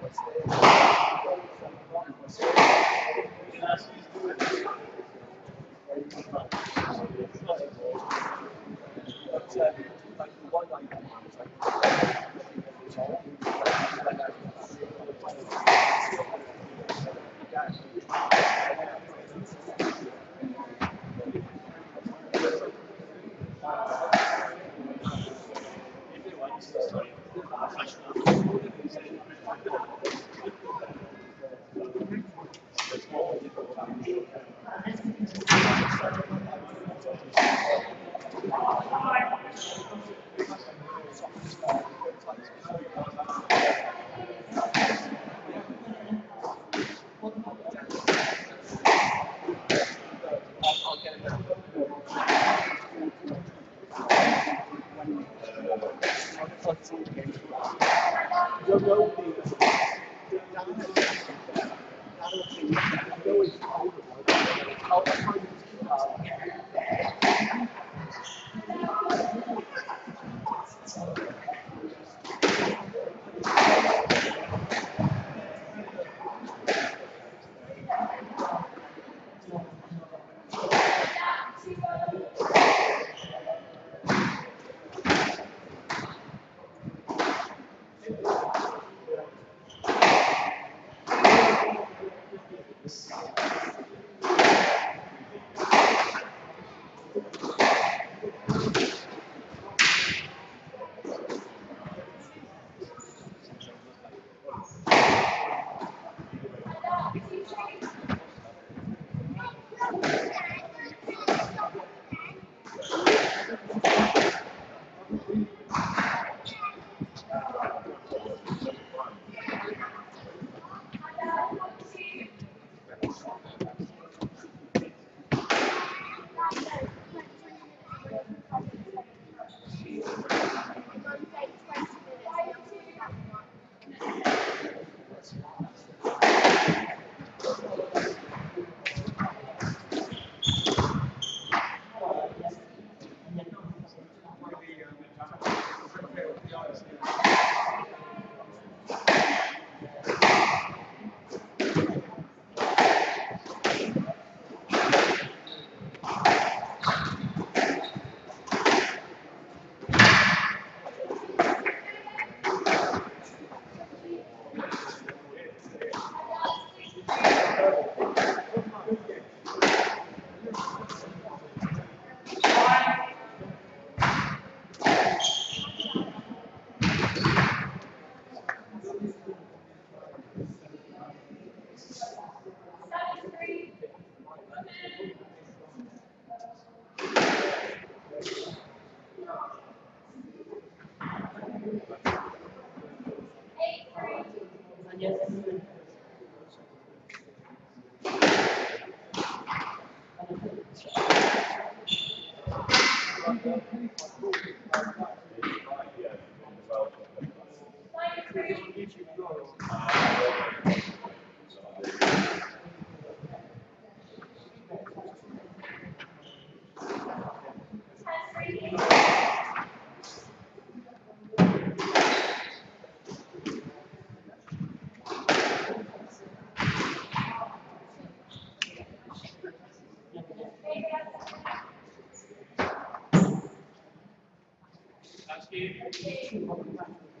Thank you. food 네.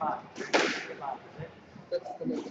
That's the next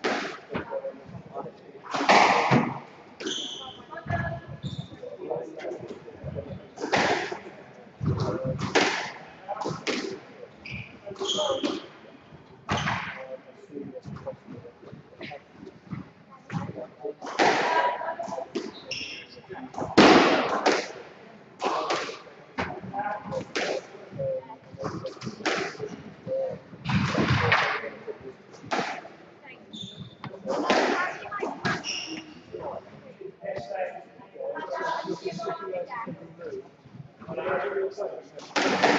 ください。